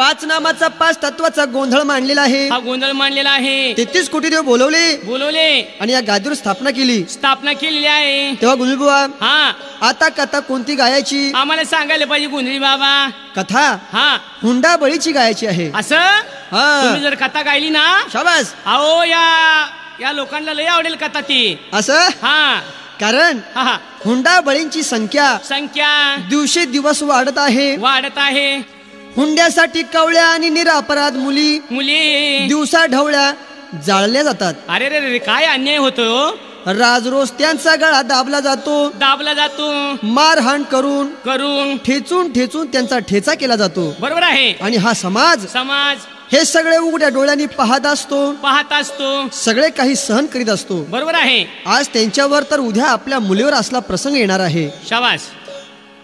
पाच नामाचा पाच तत्वाचा गोंधळ मांडलेला आहे. हा गोंधळ मांडलेला आहे. तेहतीस कोटी देव बोलवले. बोलवले. आणि या गादीवर स्थापना केली. स्थापना केलेली आहे. तेव्हा गुंजल बुवा हा. आता कथा कोणती गायाची? आम्हाला सांगायला पाहिजे गुंजरी बाबा. कथा? हा. हुंडा बळीची गायची आहे. असं? हा. तुम्ही जर कथा गायली ना शाबास. अहो या या लोकांना लय आवडेल कथा ती. असं? हा. कारण हा हा. हुंडा बळींची संख्या संख्या दिवसे दिवस वाढत आहे. वाढत आहे. हुंड्यासाठी कवळ्या आणि निरापराध मुली. मुली. दिवसा ढवळ्या जाळल्या जातात. अरे रे रे काय अन्याय होतो राज रोज त्यांचा गळा दाबला जातो. दाबला जातो. मारहाण करून करून. ठेचून ठेचून त्यांचा ठेचा केला जातो. बरोबर आहे. आणि हा समाज समाज. हे सगळे उघड्या डोळ्यांनी पाहत असतो. पाहत असतो. सगळे काही सहन करीत असतो. बरोबर आहे. आज त्यांच्यावर तर उद्या आपल्या मुलीवर असला प्रसंग येणार आहे. शाबास.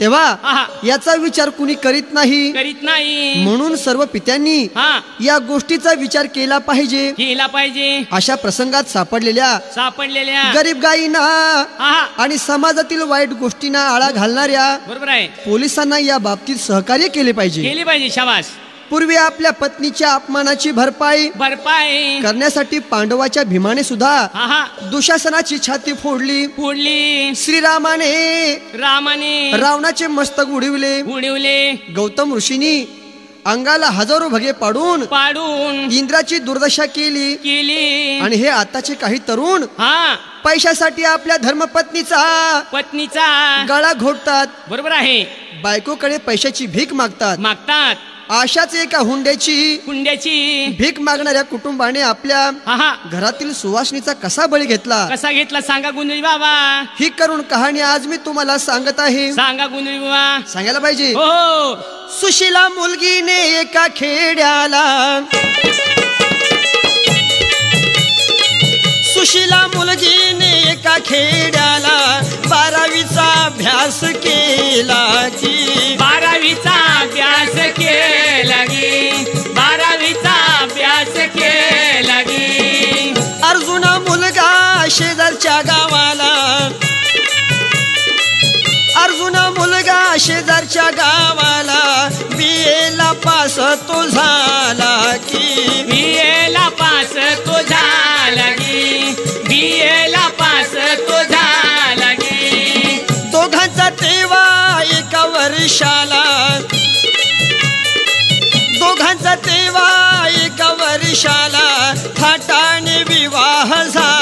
तेव्हा याचा विचार कुणी करीत नाही. करीत नाही. म्हणून सर्व पित्यांनी हा. या गोष्टीचा विचार केला पाहिजे. केला पाहिजे. अशा प्रसंगात सापडलेल्या सापडलेल्या. गरीब गायींना आणि समाजातील वाईट गोष्टींना आळा घालणाऱ्या बरोबर आहे. पोलिसांना या बाबतीत सहकार्य केले पाहिजे. केली पाहिजे शाबास. पूर्वी आपल्या पत्नीच्या अपमानाची भरपाई बरपाय करण्यासाठी पांडवाच्या भीमाने सुद्धा दुशासनाची छाती फोडली. फोडली. श्रीरामाने रामाने रावणाचे मस्तक उडविले. उडवले. गौतम ऋषींनी अंगाला हजारो भगे पाडून पाडून इंद्राची दुर्दशा केली. केली. आणि हे आताचे काही तरुण हा. पैशासाठी आपल्या धर्मपत्नीचा पत्नीचा. गळा घोटतात. बरोबर आहे. बायकोकडे पैशाची भीक मागतात. मागतात. अशाच एका हुंड्याची कुंड्याची भीक मागणाऱ्या कुटुंबाने आपल्या आहा घरातील सुवासनीचा कसा बळी घेतला? कसा घेतला? सांगा गुंजरी बाबा. ही करून कहाणी आज मी तुम्हाला सांगत आहे. सांगा गुंजरी बाबा. सांगायला पाहिजे. हो हो. सुशिला मुलगीने एका खेड्याला सुशिला मुलगीने एका खेड्याला बारावीचा अभ्यास केला की. बारावीचा अभ्यास केला गे बारावीचा अभ्यास केला गे अर्जुना मुलगा शेजारच्या गावाला. अर्जुना मुलगा शेजारच्या गावाला. बीएला पास तो झाला बीएला पास तो झाला बीएला पास तो दोघांचा तेव्हा एका वर्षाला. दोघांचा तेव्हा एका वर्षाला. थाटाने विवाह झाला.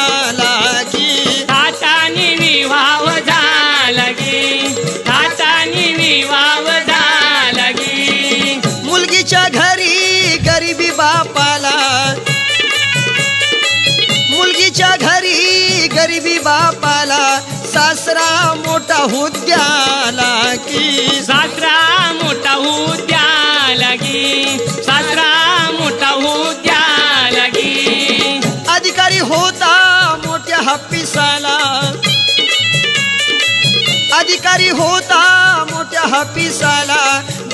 गरिबी बापाला सासरा मोठा हुद्याला की. सासरा मोठा होत्या लगी सासरा मोठा होत्या लगी अधिकारी होता मोठ्या हप्पिसाला अधिकारी होता मोठ्या हप्पिसाला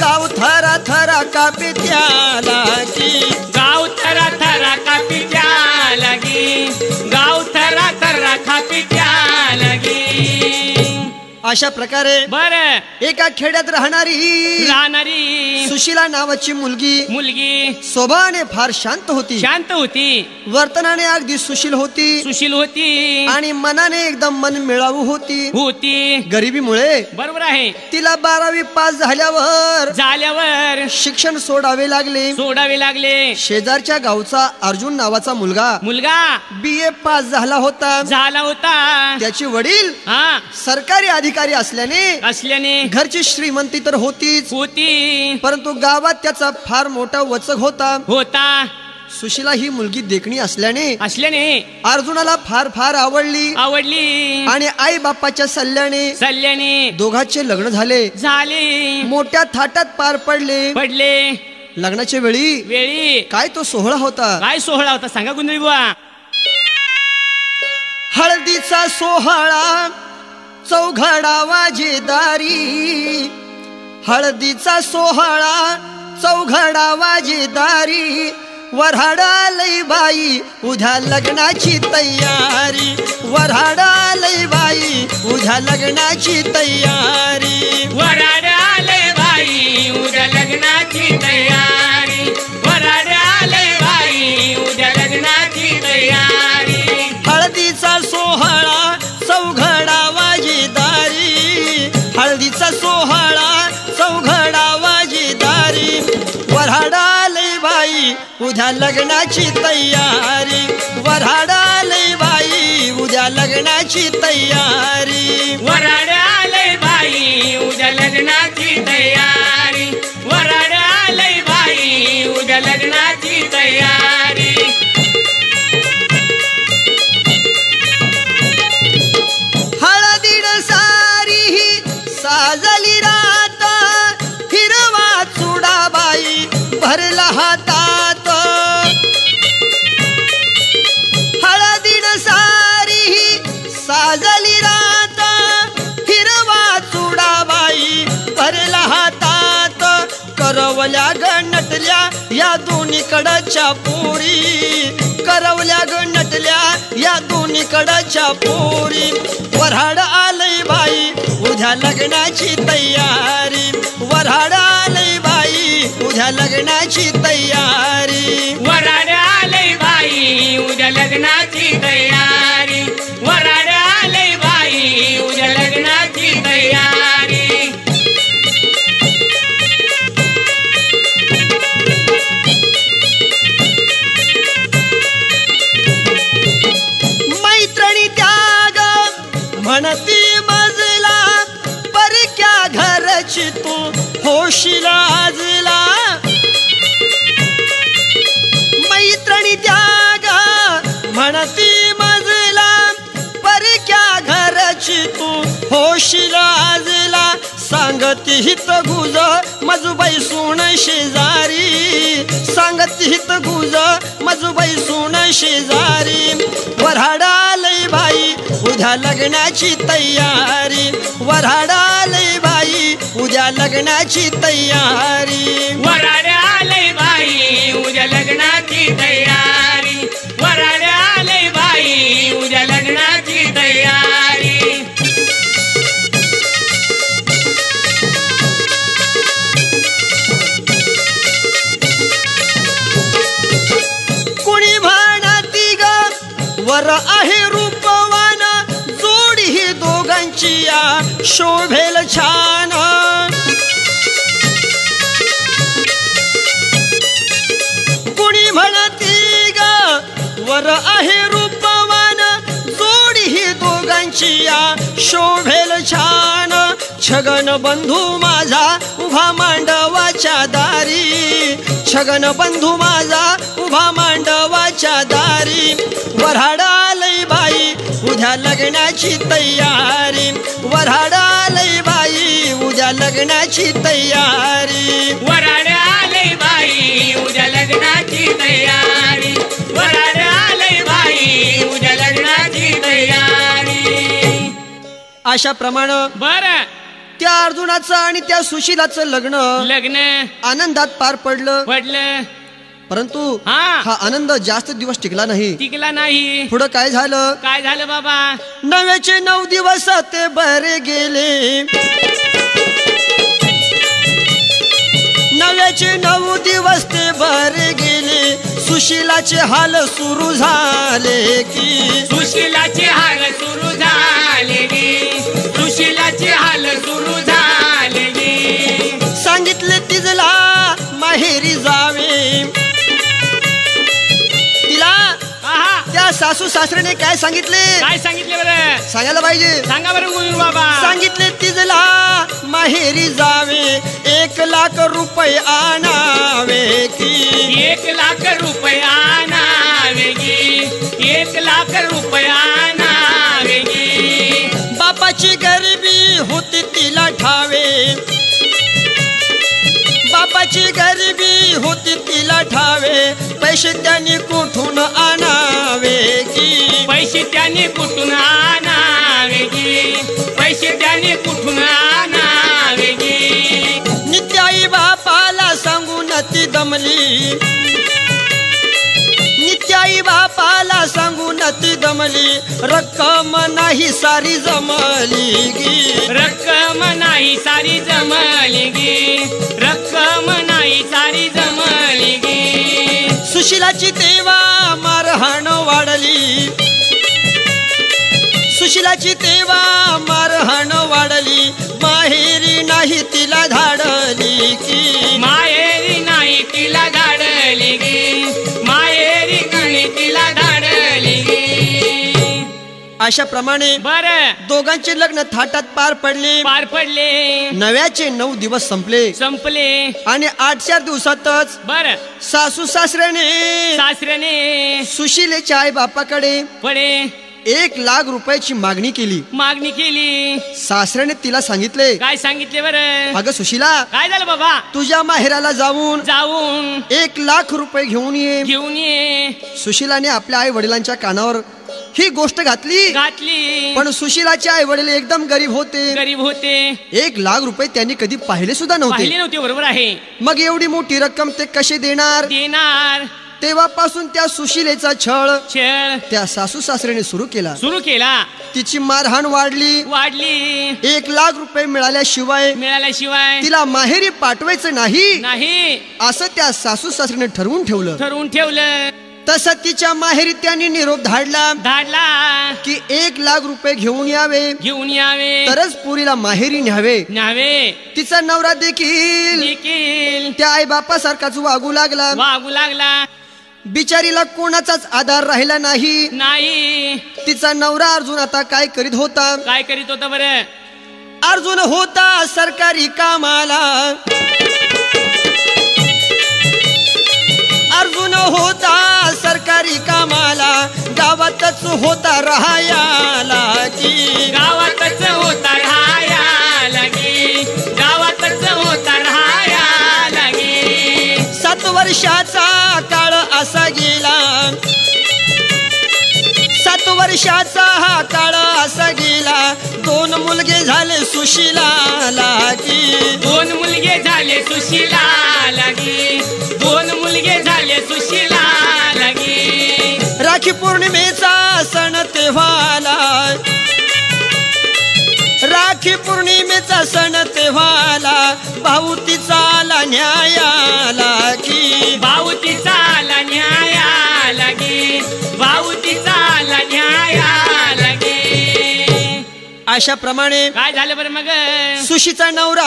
गाव थरा थरा कापे त्याला की. गाव थरा थरा कापित्या थरा कापित्या लगी अशा प्रकारे बर. एका खेड्यात राहणारी राहणारी सुशिला नावाची मुलगी मुलगी स्वभावाने फार शांत होती. शांत होती. वर्तनाने अगदी सुशील होती. सुशील होती. आणि मनाने एकदम मन मिळावू होती. होती. गरिबीमुळे बरोबर आहे. तिला बारावी पास झाल्यावर झाल्यावर शिक्षण सोडावे लागले. सोडावे लागले. शेजारच्या गावचा अर्जुन नावाचा मुलगा मुलगा बी ए पास झाला होता. झाला होता. त्याचे वडील हा. सरकारी अधिकारी असल्याने असल्याने घरची श्रीमंती तर होतीच. होती. परंतु गावात त्याचा फार मोठा वचक होता. होता. सुशिला ही मुलगी देखणी असल्याने असल्याने अर्जुनाला फार फार आवडली. आवडली. आणि आई बापाच्या सल्ल्याने सल्ल्याने दोघांचे लग्न झाले. झाले. मोठ्या थाटात पार पडले. पडले. लग्नाच्या वेळी वेळी काय तो सोहळा होता? काय सोहळा होता सांगा गुंजरी बुवा हळदीचा सोहळा. चौघडा वाजेदारी. हळदीचा सोहळा चौघडा वाजेदारी. वऱ्हाडालई बाई उद्या लग्नाची तयारी. वऱ्हाडालई बाई उद्या लग्नाची तयारी. वऱ्हाडालय बाई उद्या लग्नाची तयारी. उद्या लग्नाची तयारी. वऱ्हाडालय बाई उद्या लग्नाची तयारी. वराड आलंय बाई उद्या लग्नाची तयारी. दोन्ही कडाच्या पोरी. करवल्या ग नटल्या या दोन्ही कडाच्या पोरी. वऱ्हाड आलय बाई उद्या लग्नाची तयारी. वऱ्हाड आलय बाई उद्या लग्नाची तयारी. वऱ्हाड आलय बाई उद्या लग्नाची तयारी. वऱ्हाड आलय बाई उद्या लग्नाची तयारी. म्हणती मजला परक्या घरची तू होशील आजला? मैत्रिणी त्याग म्हणती मजला परक्या घरची तू होशील आजला? सांगती हित गुज मजुबाई सुन शेजारी. सांगती हित गुज मजुबाई सुन शेजारी. वऱ्हाडालय बाई उद्या लग्नाची तयारी. वऱ्हाडालय बाई उद्या लग्नाची तयारी. वराड आलंय बाई उद्या लग्नाची तयारी. वराड आलंय बाई उद्या लग्नाची तयारी. शोभेल छान. कुणी म्हणती ग वर आहे रूपवान जोडी ही दोघांची या. शोभेल छान. छगन बंधू माझा उभा मांडवाच्या दारी. छगन बंधू माझा उभा मांडवाच्या दारी. वऱ्हाडाल उद्या लग्नाची तयारी. वऱ्हाडालय बाई उद्या लग्नाची तयारी. वराड आलंय बाई उद्या लग्नाची तयारी. वराड आलंय बाई उद्या लग्नाची तयारी. अशा प्रमाणे बर. त्या अर्जुनाचं आणि त्या सुशीलाचं लग्न लग्न. आनंदात पार पडलं. पडलं. परंतु हा. हा आनंद जास्त दिवस टिकला नाही. टिकला नाही. पुढं काय झालं? काय झालं बाबा? नव्याचे नऊ दिवस ते बरे गेले. नव्याचे नऊ दिवस ते बरे गेले. सुशीलाचे हाल सुरू झाले की. सुशिलाचे हाल सुरू झाले सुशिलाचे हाल सुरू झाले सांगितले तिजला माहेरी जावे सासू सासऱ्याने काय सांगितले? काय सांगितले बरं? सांगायला पाहिजे. सांगा बरं गुरु बाबा. सांगितले तिजला माहेरी जावे एक लाख रुपये आणावे की. एक लाख रुपये आणावे गे एक लाख रुपये आणावे गे बापाची गरिबी होती तिला ठावे. बापाची गरिबी होती तिला ठावे पैसे त्यांनी कुठून आणावे की? पैसे त्याने कुठून आणावे गे पैसे त्याने कुठून आणावे गे नित्याई बापाला सांगून ती दमली. नित्याई बापाला सांगून ती दमली. रक्कम नाही सारी जमली गी रक्कम नाही सारी जमली गे रक्कम सुशिलाची तेवा मारहाण वाढली. सुशिलाची तेवा मारहाण वाढली. माहेरी नाही तिला धाडली की अशा प्रमाणे बर. दोघांचे लग्न थाटात पार पडले. पार पडले. नव्याचे नऊ दिवस संपले. संपले. आणि आठ चार दिवसातच बर. सासू सासऱ्याने सासऱ्याने सुशिलेच्या आई बापाकडे पडे एक लाख रुपयाची मागणी केली. मागणी केली. सासऱ्याने तिला सांगितले काय सांगितले बर? अगं सुशिला काय झालं बाबा? तुझ्या माहेराला जाऊन जाऊन एक लाख रुपये घेऊन ये. घेऊन ये. सुशिलाने आपल्या आई वडिलांच्या कानावर ही गोष्ट घातली. घातली. पण सुशिलाचे आई वडील एकदम गरीब होते. गरीब होते. एक लाख रुपये त्यांनी कधी पाहिले सुद्धा पाहिले नव्हते नव्हते बरोबर आहे. मग एवढी मोठी रक्कम ते कसे देणार? देणार. तेव्हापासून त्या सुशिलेचा छळ छळ. त्या सासू सासऱ्याने सुरू केला. सुरू केला. तिची मारहाण वाढली. वाढली. एक लाख रुपये मिळाल्याशिवाय मिळाल्याशिवाय तिला माहेरी पाठवायचं नाही. नाही. असं त्या सासू सासऱ्याने ठरवून ठेवलं. ठरवून ठेवलं. तसं तिच्या माहेरी त्यांनी निरोप धाडला धाडला. की एक लाख रुपये घेऊन यावे. घेऊन यावे. तरच पुरीला माहेरी न्यावे. न्यावे. तिचा नवरा देखील. देखील. त्या आई बापासारखाच वागू लागला. वागू लागला. बिचारीला कोणाचाच आधार राहिला नाही. नाही. तिचा नवरा अर्जुन आता काय करीत होता? काय करीत होता बरं? अर्जुन होता सरकारी कामाला. होता सरकारी कामाला गावातच होता राहायला की गावातच होता राहाया लागे गावातच होता राहाया लागे सात वर्षाचा काळ असा गेला. सात वर्षाचा हा काळ असा गेला. दोन मुलगे झाले सुशिला की दोन मुलगे झाले सुशीला लागे राखी पौर्णिमेचा सण तेव्हाला. राखी पौर्णिमेचा सण तेव्हाला. भाऊ तिचा न्यायाला. अशा प्रमाणे काय झालं बरं मग? सुशीचा नवरा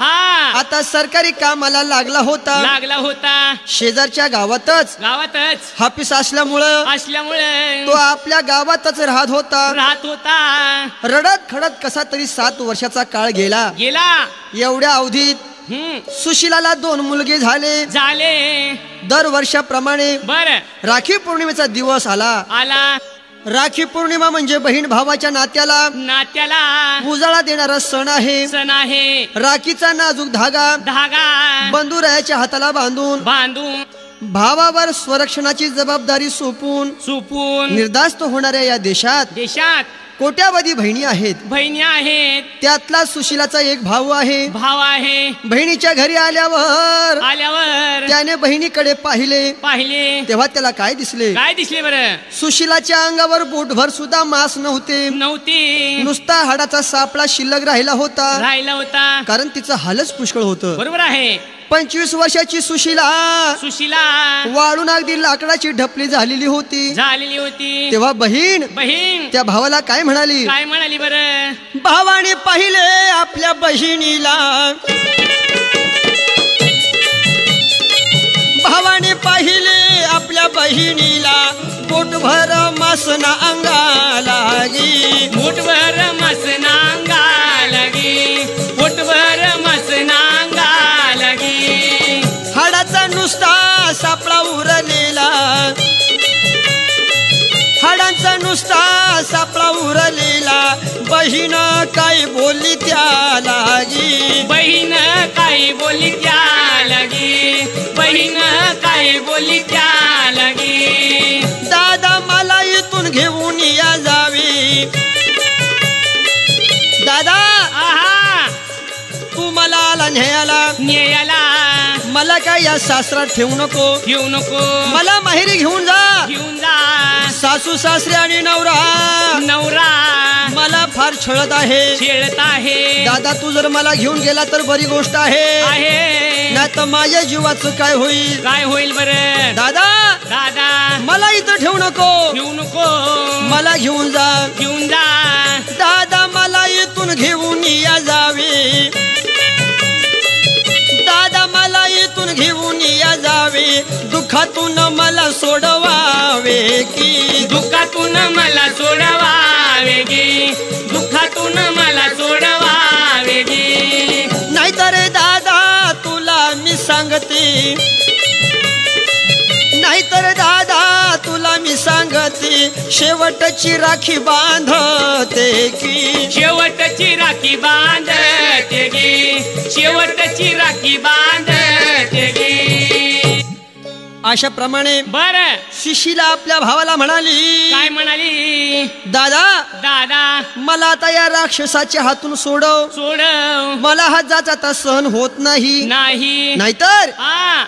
हा. आता सरकारी कामाला लागला होता. लागला होता. शेजारच्या गावातच. गावातच. हापीस असल्यामुळं असल्यामुळे. तो आपल्या गावातच राहत होता. राहत होता. रडत खडत कसा तरी सात वर्षाचा काळ गेला. गेला. एवढ्या अवधीत हम्म. सुशिलाला दोन मुलगे झाले. झाले. दर वर्षाप्रमाणे बर. राखी पौर्णिमेचा दिवस आला. आला. राखी पौर्णिमा म्हणजे बहीण भावाच्या नात्याला नात्याला उजाळा देणारा सण आहे. सण आहे. राखीचा नाजूक धागा धागा बंधुरायाच्या हाताला बांधून बांधून भावावर स्वरक्षणाची जबाबदारी सोपून सुपून निर्धास्त होणाऱ्या या देशात देशात कोट्यावधी बहिणी आहेत. बहिणी आहेत. त्यातला सुशिलाचा एक भाऊ आहे. भाव आहे. बहिणीच्या घरी आल्यावर आल्यावर त्याने बहिणीकडे पाहिले. पाहिले. तेव्हा त्याला काय दिसले? काय दिसले बरं? सुशिलाच्या अंगावर बोटभर सुद्धा मांस नव्हते. नव्हती. नुसता हाडाचा सापळा शिल्लक राहिला होता. राहिला होता. कारण तिचं हालच पुष्कळ होतं. बरोबर आहे. पंचवीस वर्षाची सुशिला. सुशिला. वाळून अगदी लाकडाची ढपली झालेली होती. झालेली होती. तेव्हा बहीण बहीण. त्या भावाला काय म्हणाली? काय म्हणाली बरं? भावाने पाहिले आपल्या बहिणीला. भावाने पाहिले आपल्या बहिणीला. पोटभर मासना अंगाला गी मुठभर मसनांगा लगी बहीण काय बोलली त्या लागी? बहीण काय बोली त्या लगी? बहीण काय बोली त्या लगी? दादा मला इथून घेऊन या जावी. दादा आहा. तू मला आला न्यायाला. न्यायाला. मला काय या सासरात ठेवू नको? घेऊ नको. मला माहेरी घेऊन जा. घेऊन जा. सासू सासरे आणि नवरा. नवरा. मला फार छळत आहे. खेळत आहे. दादा तू जर मला घेऊन गेला तर बरी गोष्ट आहे. आहे. नाही तर माझ्या जीवाचं काय होईल? काय होईल बरं? दादा दादा. मला इथं ठेवू नको. घेऊ नको. मला घेऊन जा. घेऊन जा. दादा मला इथून घेऊन या जावे. दुःखातून मला सोडवावे की? दुःखातून मला सोडवावे गे दुःखातून मला सोडवावे गे नाहीतर दादा तुला मी सांगते. नाहीतर दादा तुला मी सांगते. शेवटची राखी बांधते की? शेवटची राखी बांधते की? शेवटची राखी बांध अशाप्रमाणे बर. सुशीला आपल्या भावाला म्हणाली काय म्हणाली? दादा दादा. मला आता या राक्षसाच्या हातून सोडव. सोड मला हा जात आता सहन होत नाही. नाही. नाहीतर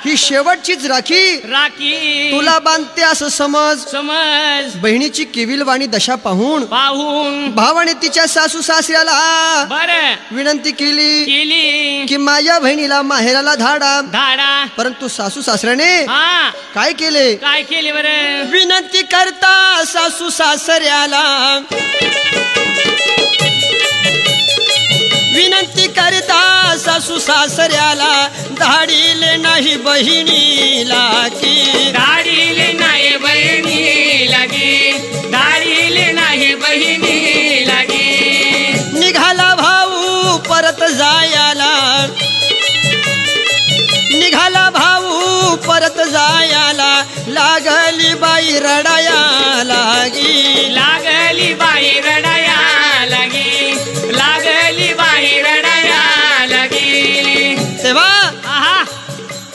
ही. शेवटचीच राखी. राखी. तुला बांधते असं समज. समज. बहिणीची केविलवाणी दशा पाहून पाहून. भावाने तिच्या सासू सासऱ्याला बर. विनंती केली केली. की माझ्या बहिणीला माहेराला धाडा. धाडा. परंतु सासू सासऱ्याने हा काय केले? काय केले बर? विनंती करता सासू सासऱ्याला. विनंती करता सासू सासऱ्याला. धाडीले नाही बहिणीला की. धाडीले नाही बहिणी लागे धाडीले नाही बहिणी लागे निघाला भाऊ परत जायाला. निघाला रडाया लागी लागली बाई रडाया लागे लागली बाई रडाया लागे तेव्हा आहा.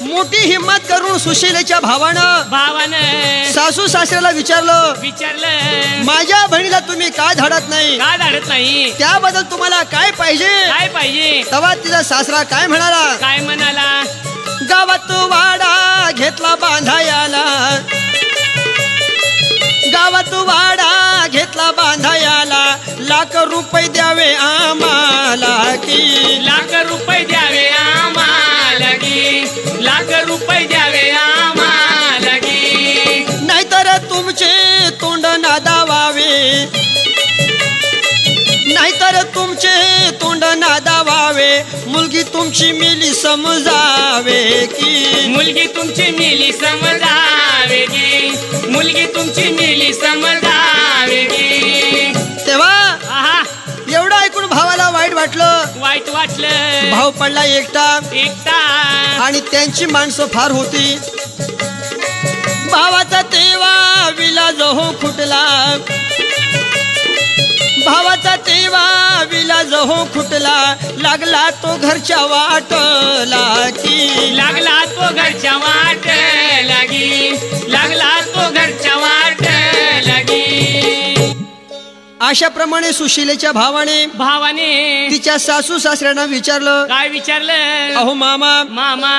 मोठी हिंमत करून सुशीलेच्या भावानं भावानं सासू सासऱ्याला विचारलं विचारलं माझ्या बहिणीला तुम्ही का धाडत नाही? का धाडत नाही? त्याबद्दल तुम्हाला काय पाहिजे? काय पाहिजे? तेव्हा तिचा सासरा काय म्हणाला काय म्हणाला? गावात वाडा घेतला बांधायाला. गावात वाडा घेतला बांधायाला. लाख रुपये द्यावे आम्हाला की लाख रुपये तुमची मिली समजावे की? मुलगी तुमची मिली समजावे गे मुलगी तुमची मिली समजावे गे तेव्हा आहा. एवढं ऐकून भावाला वाईट वाटलं. वाईट वाटलं. भाव पडला एकटा. एकटा. आणि त्यांची माणसं फार होती. भावाचा तेवा विलाज हो खुटला भावाचा तेवा विलाज हो खुटला लागला तो घरच्या वाटला की. लागला तो घरच्या वाट लागी लागला तो घरच्या वाट लागी अशाप्रमाणे सुशिलेच्या भावाने भावाने तिच्या सासू सासऱ्यांना विचारलं काय विचारलं? अहो मामा मामा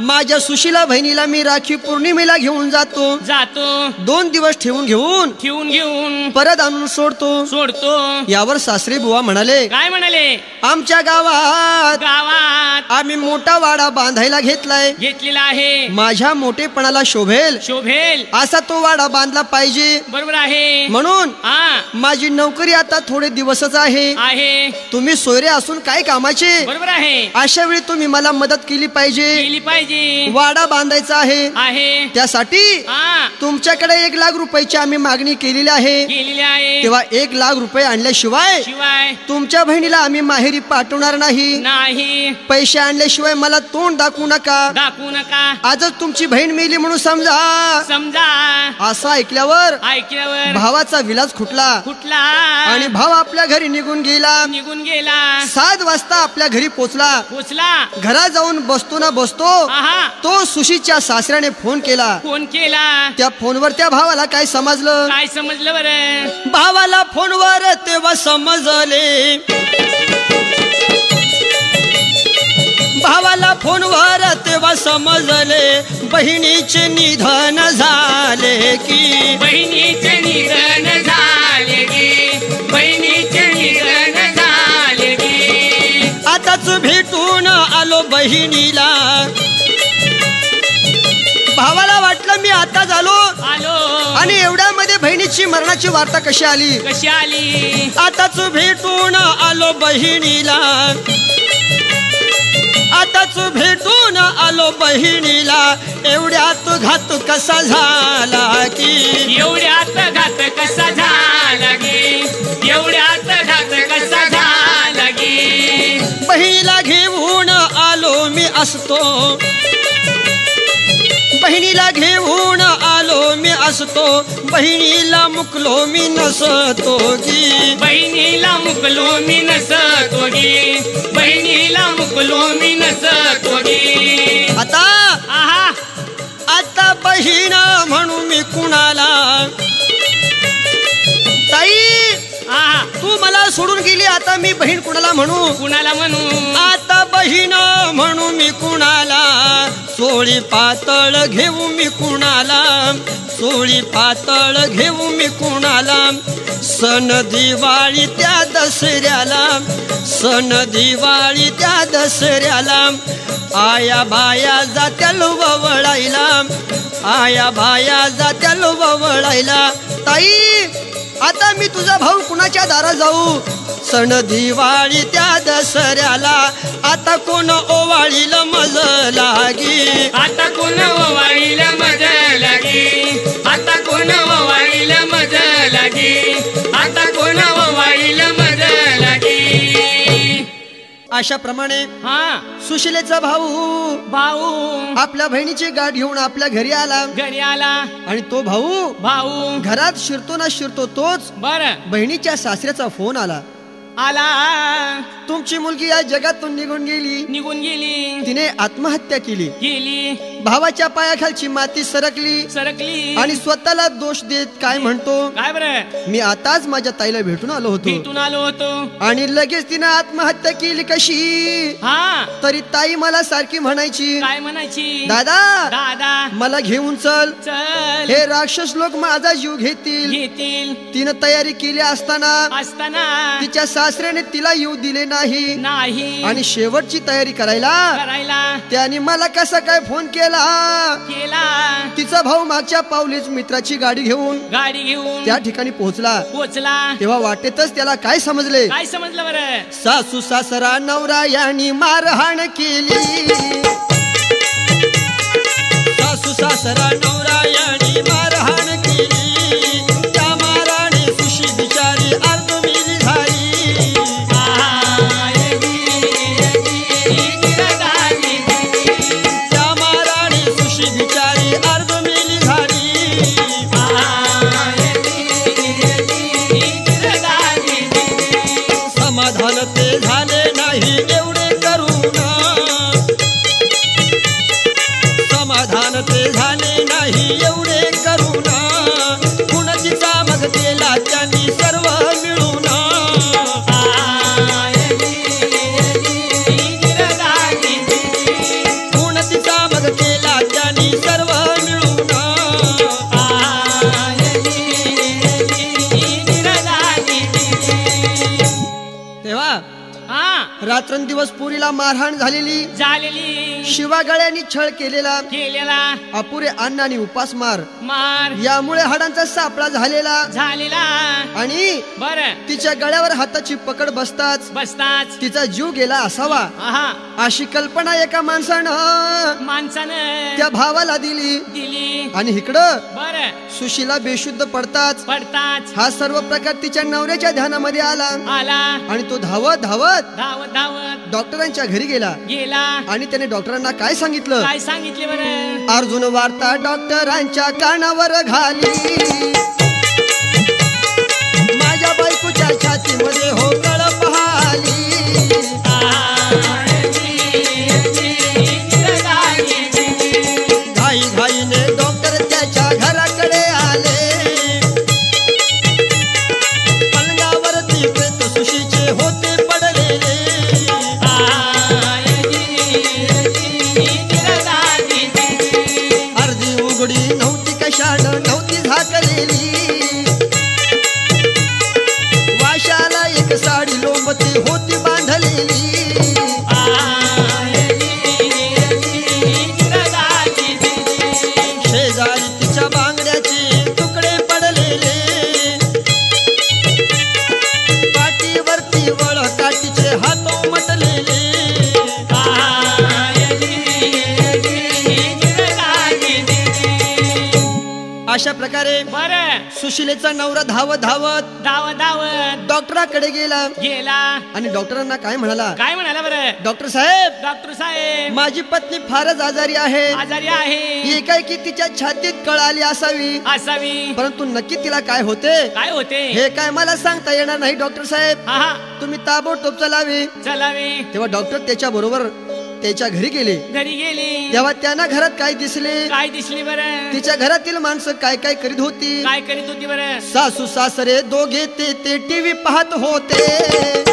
माझ्या सुशिला बहिणीला मी राखी पौर्णिमेला घेऊन जातो. जातो. दोन दिवस ठेवून घेऊन ठेवून घेऊन परत आणून सोडतो. सोडतो. यावर सासरे बुवा म्हणाले काय म्हणाले? आमच्या गावात गावात आम्ही मोठा वाडा बांधायला घेतलाय. घेतलेला आहे. माझ्या मोठेपणाला शोभेल. शोभेल. असा तो वाडा बांधला पाहिजे. बरोबर आहे. म्हणून माझी नोकरी आता थोडे दिवसच आहे. आहे. तुम्ही सोयरे असून काय कामाचे? बरोबर आहे. अशा वेळी तुम्ही मला मदत केली पाहिजे. केली पाहिजे. वाडा बांधायचा आहे. आहे. त्यासाठी हा. तुमच्याकडे एक लाख रुपयाची आम्ही मागणी केलेली आहे. केलेली आहे. तेव्हा एक लाख रुपये आणल्याशिवाय शिवाय तुमच्या बहिणीला आम्ही माहेरी पाठवणार नाही. नाही. पैसे आणल्याशिवाय मला तोंड दाखवू नका. दाखवू नका. आजच तुमची बहीण मेली म्हणून समजा. समजा. असं ऐकल्यावर ऐकल्यावर भावाचा विलास खुटला. कुठला आणि भाव आपल्या घरी निघून गेला. निघून गेला. सात वाजता आपल्या घरी पोचला. पोचला. घरात जाऊन बसतो ना बसतो. आहा. तो सुशीच्या सासऱ्याने फोन केला. फोन केला. त्या फोनवर त्या भावाला काय समजलं? काय समजलं बरं? भावाला फोनवर तेव्हा समजले. भावाला फोनवर तेव्हा समजले. बहिणीचे निधन झाले की. बहिणीचे निधन झाले गे बहिणीचे निधन झाले गे आताच भेटून आलो बहिणीला. आणि एवढ्यामध्ये बहिणीची मरणाची वार्ता कशी आली? कशी आली? आताच भेटून आलो बहिणीला. आताच भेटून आलो बहिणीला. एवढ्यात घात कसा झाला की? एवढ्यात घात कसा झाला गे एवढ्यात घात कसा झाला गे बहिणीला घेऊन आलो मी असतो. बहिणीला घेऊन आलो मी असतो बहिणीला मुकलो मी नसतो की बहिणीला मुकलो मी नसतो गे बहिणीला मुकलो मी नसतो गे आता आहा. आता बहीण म्हणू मी कुणाला? ताई आहा. तू मला सोडून गेली आता मी बहीण कुणाला म्हणू? कुणाला म्हणू? आता बहीण म्हणू मी कुणाला? चोळी पातळ घेऊ मी कुणाला? चोळी पातळ घेऊ मी कुणाला? सण दिवाळी त्या दसऱ्याला. सण दिवाळी त्या दसऱ्याला. आया बाया जात्याल वळायला आया बाया जात्याल वळायला ताई आता मी तुझा भाऊ कुणाच्या दारा जाऊ? सण दिवाळी त्या दसऱ्याला. आता कोण ओवाळीला मज लागी? आता कोण ओवाळीला मज लागे? अशा प्रमाणे हा. सुशिलेचा भाऊ भाऊ. आपल्या बहिणीची गाठ घेऊन आपल्या घरी आला. घरी आला. आणि तो भाऊ भाऊ. घरात शिरतो ना शिरतो तोच बर. बहिणीच्या सासऱ्याचा फोन आला. आला. तुमची मुलगी या जगातून निघून गेली. निघून गेली. तिने आत्महत्या केली. गेली भावाच्या पायाखालची माती सरकली. सरकली. आणि स्वतःला दोष देत काय म्हणतो? काय बर? मी आताच माझ्या ताईला भेटून आलो होतो. भेटून आलो होतो. आणि लगेच तिनं आत्महत्या केली कशी? हा. तरी ताई मला सारखी म्हणायची काय म्हणायची? दादा दादा मला घेऊन चल. चल. हे राक्षस लोक माझा जीव घेतील. येतील तिनं तयारी केली असताना असताना. तिच्या सासऱ्याने तिला येऊ दिले नाही. नाही. आणि शेवटची तयारी करायला करायला. त्याने मला कसा काय फोन केला. केला. तिचा भाऊ मागच्या पावलीच मित्राची गाडी घेऊन गाडी घेऊन त्या ठिकाणी पोहोचला. पोचला तेव्हा वाटेतच त्याला काय समजले? काय समजलं बरं? सासू सासरा नवरा यांनी मारहाण केली. सासू सासरा नवरा यांनी मारहाण केली रात्रंदिवस पुरीला मारहाण झालेली. झालेली. शिवागळ्यांनी छळ केलेला. केलेला. अपुरे अन्न आणि उपासमार मार. यामुळे हाडांचा सापळा झालेला. झालेला. आणि बर. तिच्या गळ्यावर हाताची पकड बसताच बसताच. तिचा जीव गेला असावा. आहा. अशी कल्पना एका माणसानं माणसानं त्या भावाला दिली. दिली. आणि इकडं बर. सुशीला बेशुद्ध पडताच पडताच. हा सर्व प्रकार तिच्या नवऱ्याच्या ध्यानामध्ये आला. आला. आणि तो धावत धावत धावत धावत. डॉक्टरांच्या घरी गेला. गेला. आणि त्याने डॉक्टरांना काय सांगितलं? काय सांगितले बरं? अर्जुन वार्ता डॉक्टरांच्या कानावर घाली माझ्या आणि डॉक्टरांना काय म्हणाला? काय म्हणाला बरं? डॉक्टर साहेब डॉक्टर साहेब माझी पत्नी फारच आजारी आहे. आजारी आहे. एकाएकी तिच्या छातीत कळ आली असावी. असावी. परंतु नक्की तिला काय होते? काय होते? हे काय मला सांगता येणार नाही डॉक्टर साहेब. हा हा. तुम्ही ताबडतोब चलावे. चलावे. तेव्हा डॉक्टर त्याच्या बरोबर त्याच्या घरी गेले. घरी गेली. तेव्हा त्यांना घरात काय दिसले? काय दिसली बरं? तिच्या घरातील माणसं काय काय करीत होती? काय करीत होती बरं? सासू सासरे दोघे ते ते टीव्ही पाहत होते.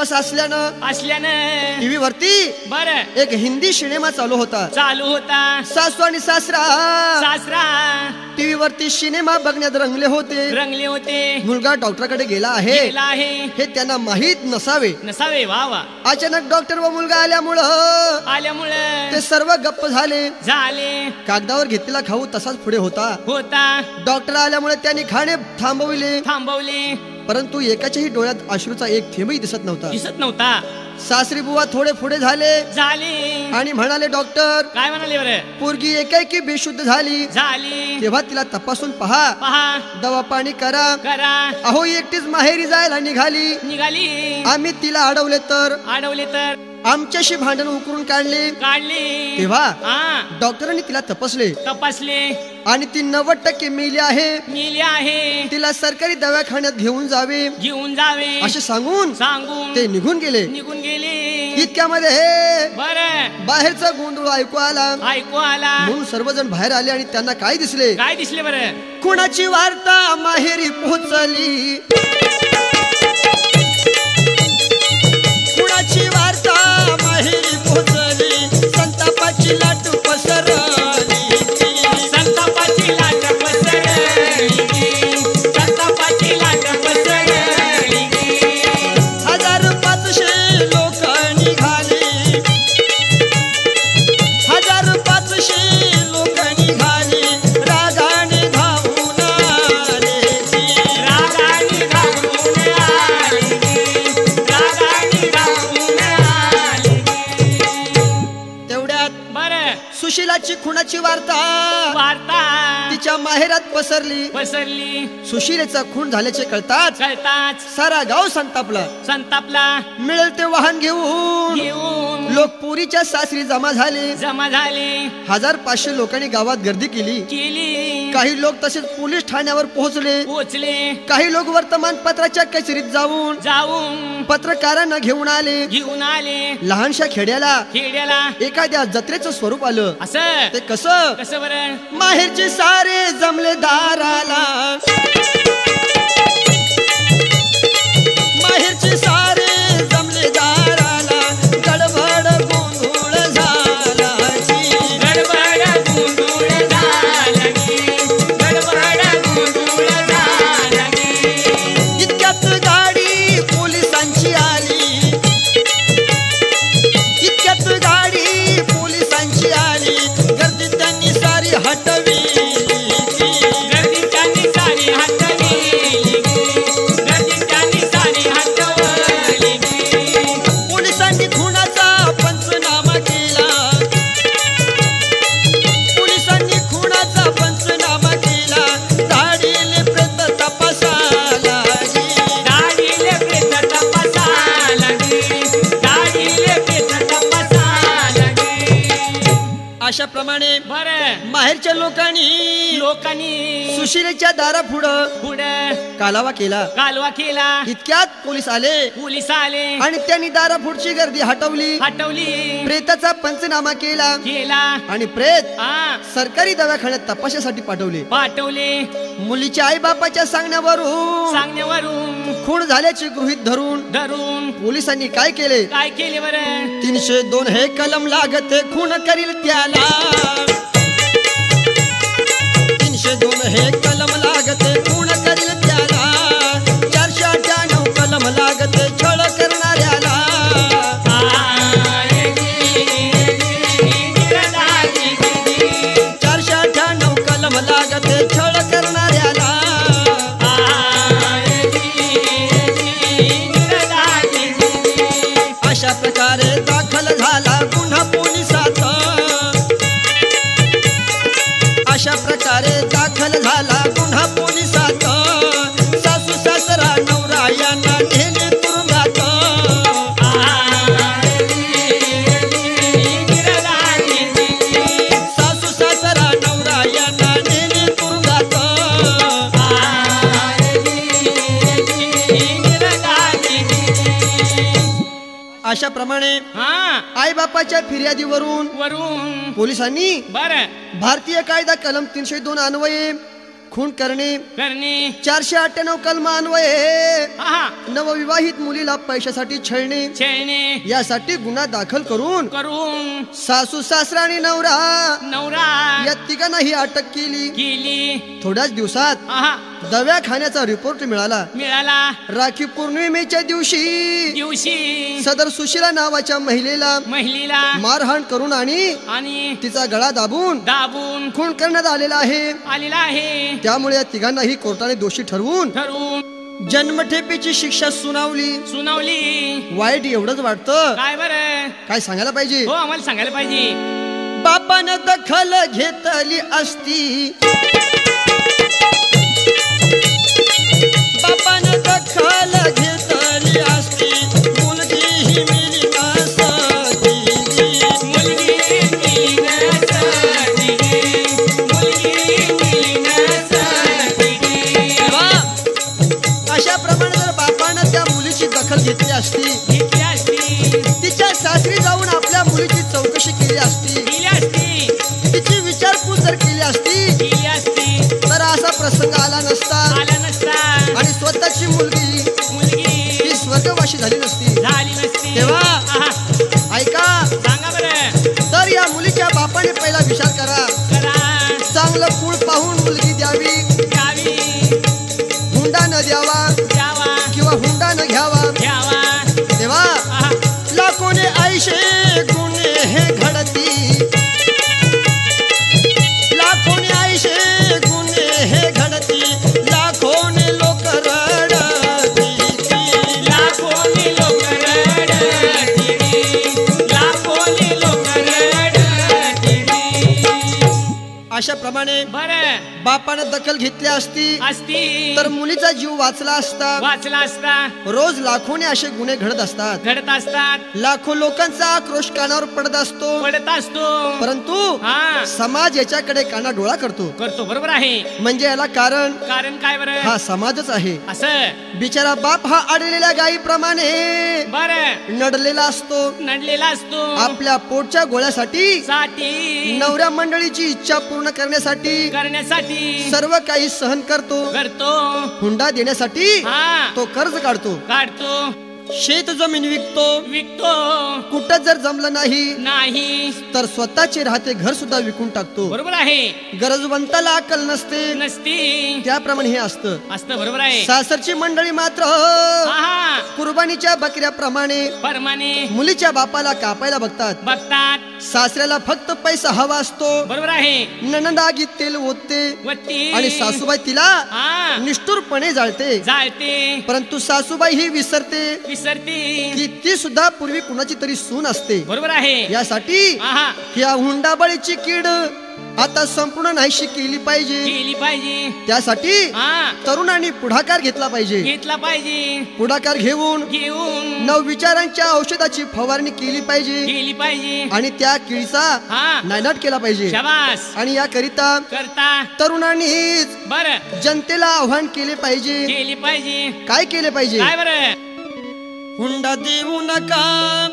दिवस असल्यानं असल्यानं टीव्ही वरती बर. एक हिंदी सिनेमा चालू होता. चालू होता. सासू आणि सासरा. सासरा. टीव्ही वरती सिनेमा बघण्यात रंगले होते. रंगले होते. मुलगा डॉक्टरकडे गेला आहे. गेला आहे. हे त्यांना माहीत नसावे. नसावे वा वा. अचानक डॉक्टर व मुलगा आल्यामुळं आल्यामुळं ते सर्व गप्प झाले. झाले. कागदावर घेतलेला खाऊ तसाच पुढे होता. होता. डॉक्टर आल्यामुळे त्यांनी खाणे थांबविले. थांबवले. परंतु एकाच्याही डोळ्यात अश्रूचा एक थेंबही दिसत नव्हता. दिसत नव्हता. सासरी बुवा थोडे पुढे झाले. झाली. आणि म्हणाले डॉक्टर काय म्हणाले बरं? पोरगी एकाएकी बेशुद्ध झाली. झाली. तेव्हा तिला तपासून पहा. पहा. दवा पाणी करा. करा. अहो एकटीच माहेरी जायला निघाली. निघाली. आम्ही तिला अडवले तर? अडवले तर? आमच्याशी भांडण उकरून काढले. काढली. तेव्हा हा. डॉक्टरांनी तिला तपासले. तपासले. आणि ती नव्वद टक्के मेली आहे. नेली आहे. तिला सरकारी दवाखान्यात घेऊन जावे. घेऊन जावे. असे सांगून सांगून ते निघून गेले. निघून गेली. इतक्यामध्ये हे बर. बाहेरचा गोंधळ ऐकू आला. ऐकू आला. म्हणून सर्वजण बाहेर आले आणि त्यांना काय दिसले? काय दिसले बरं? कुणाची वार्ता माहेरी पोहोचली? माहेरात पसरली. पसरली. सुशिलेचा खून झाल्याचे कळताच कळताच सारा गाव संतापला. संतापला. मिळेल ते वाहन घेऊन. लोक पुरीच्या सासरी जमा झाले. जमा झाले. हजार पाचशे लोकांनी गावात गर्दी केली. केली. काही लोक तसेच पोलीस ठाण्यावर पोहोचले. पोचले काही लोक वर्तमानपत्राच्या कचेरीत जाऊन जाऊन पत्रकारांना घेऊन आले. घेऊन आले. लहानशा खेड्याला खेड्याला. एखाद्या जत्रेचं स्वरूप आलं. असं. ते कसं? कसं बरं? माहेरचे सारे जमले दाराला. माहेरची सा लोकांनी सुशिलेच्या दारा पुढं पुढं कालावा केला. कालवा केला. इतक्यात पोलीस आले. पोलीस आले. आणि त्यांनी दारा पुढची गर्दी हटवली. हटवली. प्रेताचा पंचनामा केला. केला. आणि प्रेत हा. सरकारी दवाखान्यात तपासासाठी पाठवले. पाठवले. मुलीच्या आई बापाच्या सांगण्यावरून सांगण्यावरून खून झाल्याचे गृहित धरून धरून पोलिसांनी काय केले? काय केले बरं? तीनशे दोन हे कलम लागते. खून करील त्याला. तीनशे दोन हे कलम लागते कोण करील त्याला. चारशे अठ्ठ्याण्णव कलम लागते छळ फिर्यादीवरून वरून. पोलिसांनी बर. भारतीय कायदा कलम तीनशे दोन अन्वये खून करणे करणे. चारशे अठ्ठ्याण्णव कलम अन्वये हा नवविवाहित मुलीला पैशासाठी छळणे खेळणे यासाठी गुन्हा दाखल करून करून. सासू सासरा आणि नवरा नवरा. या तिघांनाही अटक केली. केली. थोड्याच दिवसात आहा. दव्या खाण्याचा रिपोर्ट मिळाला. मिळाला. राखी पौर्णिमेच्या दिवशी दिवशी सदर सुशिला नावाच्या महिलेला महिलेला मारहाण करून आणि आणि तिचा गळा दाबून दाबून खून करण्यात आलेला आहे. आलेला आहे. त्यामुळे या तिघांनाही कोर्टाने दोषी ठरवून ठरवून जन्मठेपेची शिक्षा सुनावली. सुनावली. वाईट एवढंच वाटतं. काय बर? काय सांगायला पाहिजे? हो आम्हाला सांगायला पाहिजे. बापानं दखल घेतली असती. बापानं दखल घेतली असती. मुलगी ही मिली नसती. मुलगी मिली नसती. गे. मुलगी मिली नसती. गे. तेव्हा अशा प्रमाणे जर बापानं त्या मुलीची दखल घेतली असती. तिच्या सासरी जाऊन आपल्या मुलीची चौकशी केली असती. आला नसता. आला नसता. आणि स्वतःची मुलगी. मुलगी. ही स्वर्गवाशी झाली नसती. झाली नसती. तेव्हा? बापानं दखल घेतली असती असती. तर मुलीचा जीव वाचला असता. वाचला असता. रोज लाखोने असे गुन्हे घडत असतात. घडत असतात. लाखो लोकांचा आक्रोश कानावर पडत असतो. पडत असतो. परंतु हा. समाज याच्याकडे काना डोळा करतो. करतो बरोबर आहे. म्हणजे याला कारण? कारण काय बरं? हा समाजच आहे. असं. बिचारा बाप हा अडलेल्या गायीप्रमाणे बर. नडलेला असतो. नडलेला असतो. आपल्या पोटच्या गोळ्यासाठी साठी. नवऱ्या मंडळीची इच्छा पूर्ण करण्यासाठी करण्यासाठी. सर्व काही सहन करतो. करतो. हुंडा देण्यासाठी हा. तो कर्ज काढतो. काढतो. शेत जमीन विकतो. विकतो. कुठं जर जमलं नाही नाही. तर स्वतःचे राहते घर सुद्धा विकून टाकतो. बरोबर आहे. गरजवंताला अक्कल नसते. नसती. त्याप्रमाणे हे असतं. असतं बरोबर आहे. सासरची मंडळी मात्र हा. कुर्बानीच्या बकऱ्याप्रमाणे परमाने मुलीच्या बापाला कापायला बघतात. बघतात. सासऱ्याला फक्त पैसा हवा असतो. बरोबर आहे. ननंदागी तेल ओतते वत्ती. आणि सासूबाई तिला हा. निष्ठुरपणे जाळते. जाळते. परंतु सासूबाई ही विसरते. विसरती. की ती सुद्धा पूर्वी कुणाची तरी सून असते. बरोबर आहे. यासाठी या हुंडाबळीची कीड आता संपूर्ण नाहीशी केली पाहिजे. केली पाहिजे. त्यासाठी हा. तरुणांनी पुढाकार घेतला पाहिजे. घेतला पाहिजे. पुढाकार घेऊन घेऊन. नवविचारांच्या औषधाची फवारणी केली पाहिजे. केली पाहिजे. आणि त्या किडीचा हा. नायनाट केला पाहिजे. शाबास. आणि याकरिता करता. तरुणांनीच बर. जनतेला आव्हान केले पाहिजे. केली पाहिजे. काय केले पाहिजे? काय बर? हुंडा देऊ नका.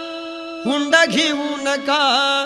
हुंडा घेऊ नका.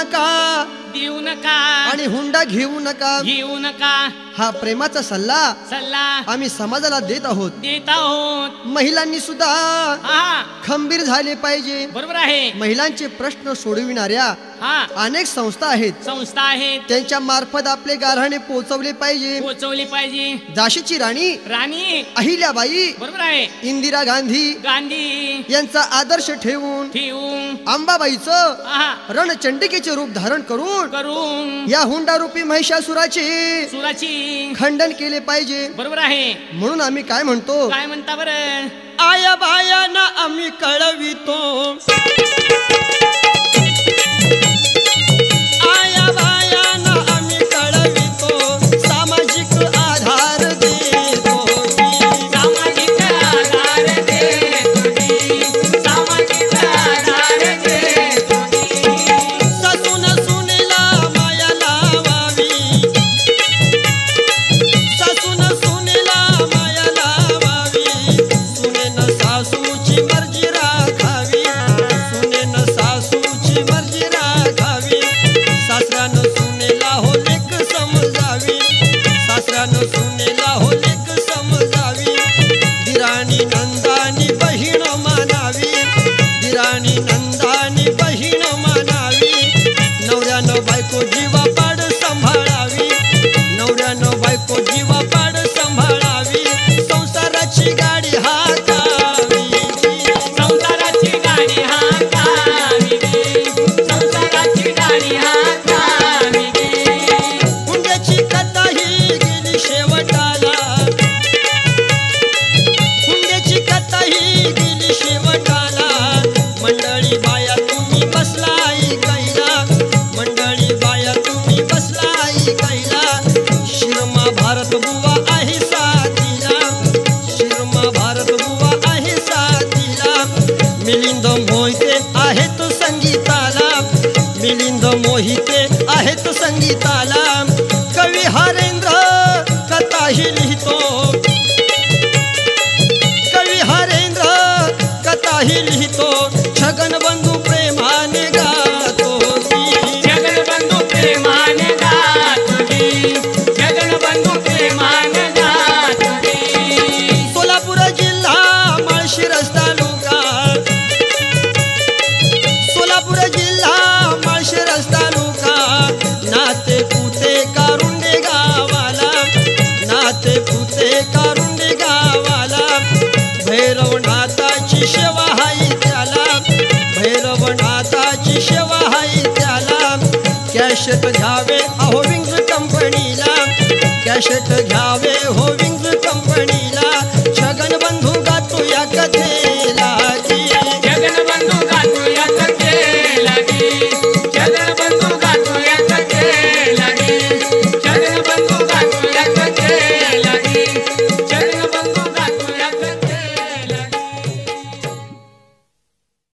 नका. देऊ नका. आणि हुंडा घेऊ नका. घेऊ नका. हा प्रेमाचा सल्ला सल्ला. आम्ही समाजाला देत आहोत. देत आहोत. महिलांनी सुद्धा खंबीर झाले पाहिजे. बरोबर आहे. महिलांचे प्रश्न सोडविणाऱ्या हा. अनेक संस्था आहेत. संस्था आहेत. त्यांच्या मार्फत आपले गारहाणे पोहोचवले पाहिजे. पोचवली पाहिजे. झाशीची राणी राणी. अहिल्याबाई बरोबर आहे. इंदिरा गांधी गांधी. यांचा आदर्श ठेवून ठेवून. अंबाबाईचं रणचंडिकेचे रूप धारण करून करून. या हुंडारूपी महिषासुराचे सुराची. खंडन केले पाहिजे. बरोबर आहे. म्हणून आम्ही काय म्हणतो? काय म्हणता बरं? आया बायाना आम्ही कळवितो. भारत बुवा आहे साथीला. शिरमा भारत बुवा आहे साथीला. मिलिंद मोहिते आहेत संगीताला. मिलिंद मोहिते आहेत संगीता कॅशेट घ्यावे अहो विंग्ज कंपनीला. कॅशेट घ्यावे हो विंग्ज कंपनीला.